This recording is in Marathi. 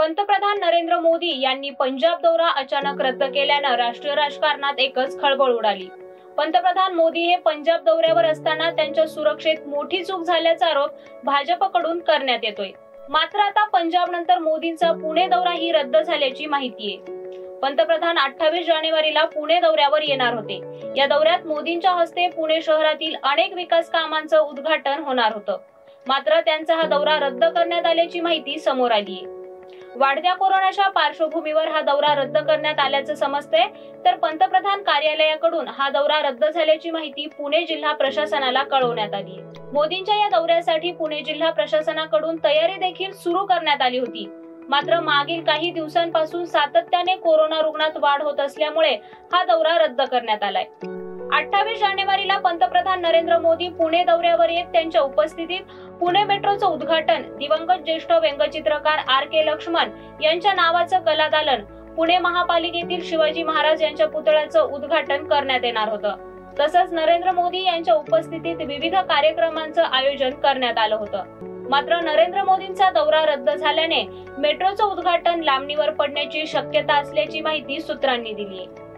पंतप्रधान नरेंद्र मोदी यांनी पंजाब दौरा अचानक रद्द केल्यानं राष्ट्रीय राजकारणात एकच खळबळ उडाली. पंतप्रधान मोदी हे पंजाब दौऱ्यावर असताना त्यांच्या सुरक्षेत मोठी चूक झाल्याचा आरोप भाजपकडून करण्यात येतोय. मात्र आता पंजाब नंतर मोदींचा पुणे दौरा ही रद्द झाल्याची माहिती आहे. पंतप्रधान अठ्ठावीस जानेवारीला पुणे दौऱ्यावर येणार होते. या दौऱ्यात मोदींच्या हस्ते पुणे शहरातील अनेक विकास कामांचं उद्घाटन होणार होतं. मात्र त्यांचा हा दौरा रद्द करण्यात आल्याची माहिती समोर आली आहे वाढत्या कोरोनाच्या पार्श्वभूमीवर हा दौरा रद्द करण्यात आल्याचं समजते तर पंतप्रधान कार्यालयाकडून हा दौरा रद्द झाल्याची माहिती पुणे जिल्हा प्रशासनाला कळवण्यात आली. मोदींच्या या दौऱ्यासाठी पुणे जिल्हा प्रशासनाकडून तयारी देखील सुरू करण्यात आली होती. मात्र मागील काही दिवसांपासून सातत्याने कोरोना रुग्णात वाढ होत असल्यामुळे हा दौरा रद्द करण्यात आलाय. अठ्ठावीस जानेवारीला पंतप्रधान नरेंद्र मोदी पुणे दौऱ्यावर येत त्यांच्या उपस्थितीत पुणे मेट्रोचं उद्घाटन. दिवंगत ज्येष्ठ व्यंगचित्रकार आर के लक्ष्मण यांच्या नावाचं कलादालन पुणे महापालिकेतील शिवाजी महाराज यांच्या पुतळ्याचं उद्घाटन करण्यात येणार होतं. तसंच नरेंद्र मोदी यांच्या उपस्थितीत विविध कार्यक्रमांचं आयोजन करण्यात आलं होतं. मात्र नरेंद्र मोदींचा दौरा रद्द झाल्याने मेट्रोचं उद्घाटन लांबणीवर पडण्याची शक्यता असल्याची माहिती सूत्रांनी दिली आहे